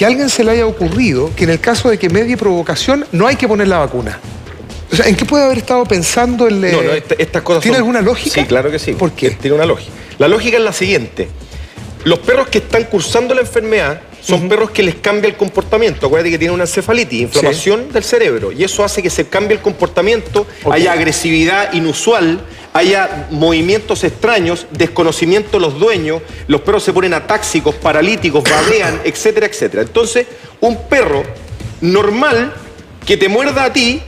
que a alguien se le haya ocurrido que en el caso de que medie provocación no hay que poner la vacuna. O sea, ¿en qué puede haber estado pensando el... No, no, esta- estas cosas ¿Tiene son- alguna lógica? Sí, claro que sí. ¿Por qué? Tiene una lógica. La lógica es la siguiente. Los perros que están cursando la enfermedad son perros que les cambia el comportamiento. Acuérdate que tienen una encefalitis, inflamación del cerebro. Y eso hace que se cambie el comportamiento, haya agresividad inusual, haya movimientos extraños, desconocimiento de los dueños, los perros se ponen atáxicos, paralíticos, babean, etcétera, etcétera. Entonces, un perro normal que te muerda a ti,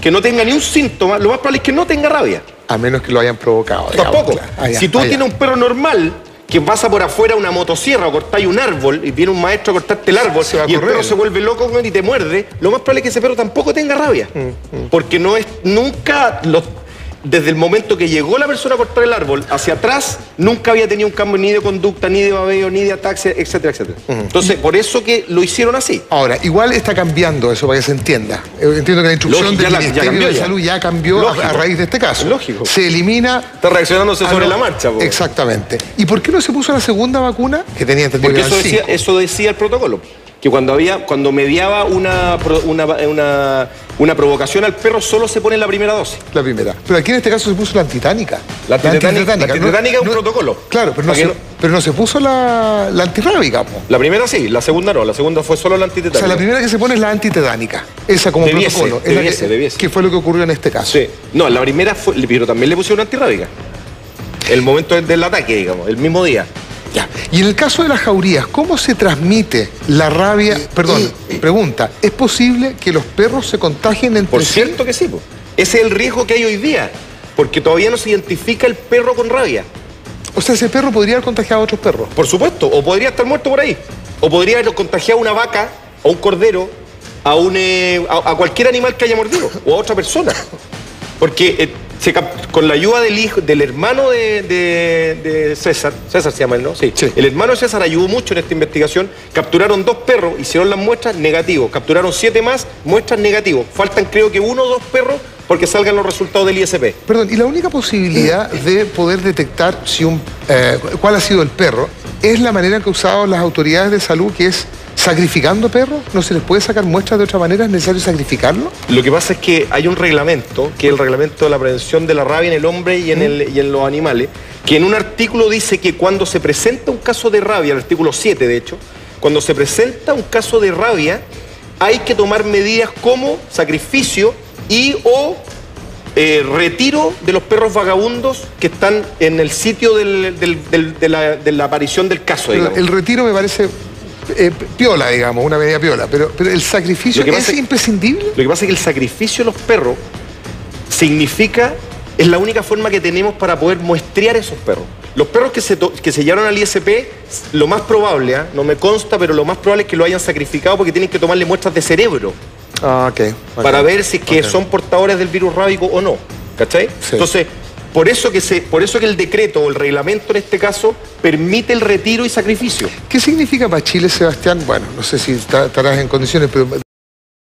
que no tenga ni un síntoma, lo más probable es que no tenga rabia. A menos que lo hayan provocado. digamos, Tampoco. claro. Ah, si tú ah, tienes un perro normal que pasa por afuera una motosierra o cortáis un árbol y viene un maestro a cortarte el árbol Se va a y el perro se vuelve loco y te muerde, lo más probable es que ese perro tampoco tenga rabia. Mm, Porque no es nunca los- desde el momento que llegó la persona a cortar el árbol hacia atrás, nunca había tenido un cambio ni de conducta, ni de babeo, ni de ataxia, etcétera, etcétera. Entonces, por eso que lo hicieron así. Ahora, igual está cambiando eso para que se entienda. Eh, Entiendo que la instrucción Lógico, del la- Ministerio cambió de. Salud ya cambió a- raíz de este caso. Lógico. Se elimina... Está reaccionándose Ah, sobre la marcha. po. Exactamente. ¿Y por qué no se puso la segunda vacuna? Que tenía entendido Porque que eso decía, eso decía el protocolo. Que cuando había, cuando mediaba una, una, una, una provocación al perro, solo se pone la primera dosis. La primera. Pero aquí en este caso se puso la antitetánica. La antitetánica- la antitetánica es un no- protocolo. Claro, pero no, se, no- pero no se puso la, la antirrábica. La primera sí, la segunda no. La segunda fue solo la O antitetánica. sea, la primera que se pone es la antitetánica. Esa como Debiese, protocolo. Es la debiese, que, debiese. que fue lo que ocurrió en este caso. Sí. No, la primera fue, pero también le pusieron antirrábica. El momento del ataque, digamos, el mismo día. Ya. Y en el caso de las jaurías, ¿cómo se transmite la rabia? Perdón, pregunta, ¿es posible que los perros se contagien entre Por sí? cierto que sí, po. ese es el riesgo que hay hoy día. Porque todavía no se identifica el perro con rabia. O sea, ese perro podría haber contagiado a otros perros. Por supuesto, o podría estar muerto por ahí. O podría haber contagiado a una vaca, a un cordero, a, un, eh, a, a cualquier animal que haya mordido, o a otra persona. Porque eh, se con la ayuda del hijo, del hermano de, de- de César, César se llama él, ¿no? Sí. Sí. El hermano de César ayudó mucho en esta investigación. Capturaron dos perros, hicieron las muestras negativos. Capturaron siete más, muestras negativos. Faltan creo que uno o dos perros porque salgan los resultados del ISP. Perdón, y la única posibilidad de poder detectar si un, eh, cuál ha sido el perro es la manera que usado las autoridades de salud, que es sacrificando perros. ¿No se les puede sacar muestras de otra manera? ¿Es necesario sacrificarlo? Lo que pasa es que hay un reglamento, que es el reglamento de la prevención de la rabia en el hombre y en, el- y en los animales, que en un artículo dice que cuando se presenta un caso de rabia, el artículo 7 de hecho, cuando se presenta un caso de rabia, hay que tomar medidas como sacrificio y o eh, retiro de los perros vagabundos que están en el sitio del- del- del- de, la, de la aparición del caso. Digamos. el retiro me parece eh, piola, digamos, una medida piola, pero, pero el sacrificio Lo que es pasa es- imprescindible. Lo que pasa es que el sacrificio de los perros significa, es la única forma que tenemos para poder muestrear esos perros. Los perros que se, que se llevaron al ISP, lo más probable, ¿ah? no me consta, pero lo más probable es que lo hayan sacrificado porque tienen que tomarle muestras de cerebro Ah, ok. ok. para ver si es que son portadores del virus rábico o no. ¿Cachai? Sí. Entonces, por eso, que se, por eso que el decreto o el reglamento en este caso permite el retiro y sacrificio. ¿Qué significa para Chile, Sebastián? Bueno, no sé si estarás en condiciones, pero